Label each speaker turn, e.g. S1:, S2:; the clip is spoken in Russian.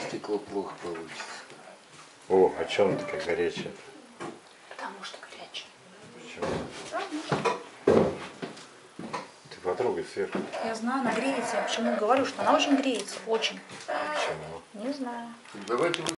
S1: стекло плохо получится.
S2: О, а чем она такая горячая?
S3: Потому что горячая.
S2: Почему? Ты потрогай сверху.
S3: Я знаю, она греется. Я почему говорю, что она очень греется. Очень.
S2: А почему?
S3: Не знаю.
S1: Давайте